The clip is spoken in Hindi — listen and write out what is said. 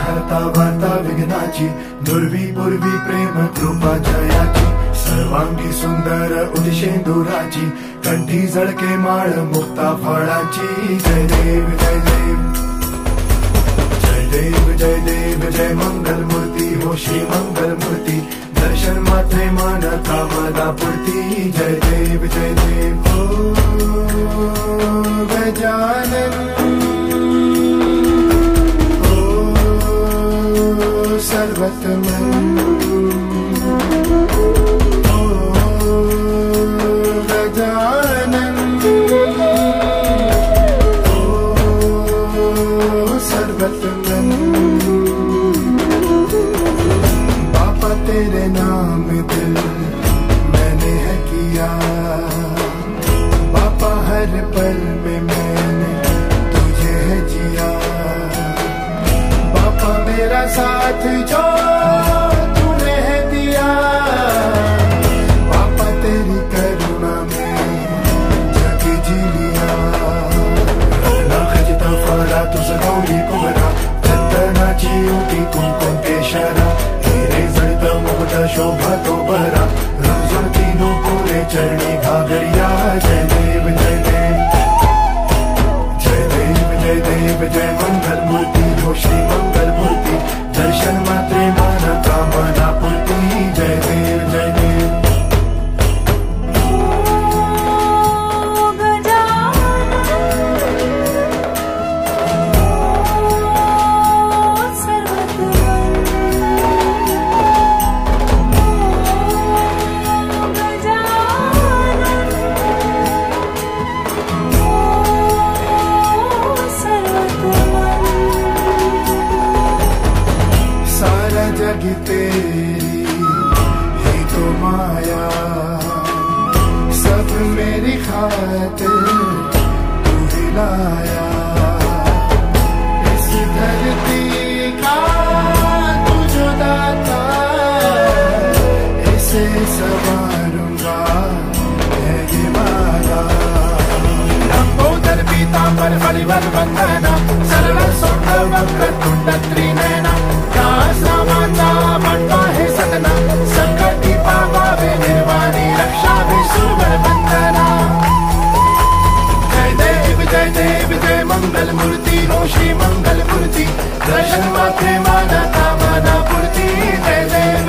हरता वार्ता विघ्नाची, दुर्वी पूर्वी प्रेम कृपा जयाची, सर्वांगी सुंदर उदिशे उदिशेंदुराची कंठी जळके माळ मुक्ता फळाची. जय देव जय देव. जय देव जय देव, जय मंगल मूर्ती हो श्री मंगल मूर्ती दर्शन मात्रे मान कामदा पूर्ती. जय देव जय देव. ओ गजानन. salvate man साथ जो तूने है दिया, पापा तेरी करुणा में जग जी लिया ना खजता फरा तुझ गौरी कुबरा दत्तनाची होती कुंकुम पेशरा तेरे जडत मोठ शोभा तो बरा रुजून तीनू कोरे चरणी जग तेरी, ही तो माया। सब मेरी खात तू हिलाया इस धरती का तू जो दाता इसे सरल सुंदर वक्र कुंड त्रिनयना मूर्ति मंगल पूर्ति दर्शन मात्रे मानता माना पूर्ति। जय देव